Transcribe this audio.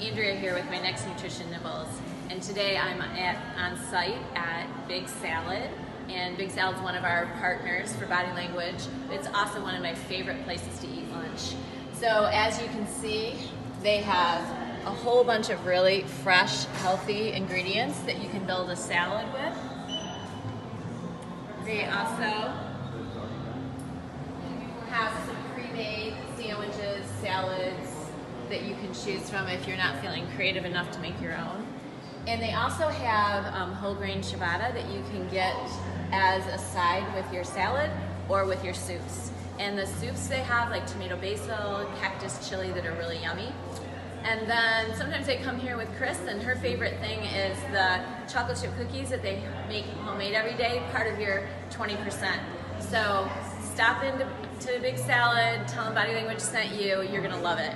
Andrea here with my Next Nutrition Nibbles. And today I'm at on site at Big Salad. And Big Salad is one of our partners for Body Language. It's also one of my favorite places to eat lunch. So as you can see, they have a whole bunch of really fresh, healthy ingredients that you can build a salad with. They also have some pre-made sandwiches, salads, that you can choose from if you're not feeling creative enough to make your own. And they also have um, whole grain ciabatta that you can get as a side with your salad or with your soups. And the soups they have like tomato basil, cactus chili that are really yummy. And then sometimes they come here with Chris, and her favorite thing is the chocolate chip cookies that they make homemade every day, part of your 20%. So stop into to Big Salad, tell them Body Language sent you, you're gonna love it.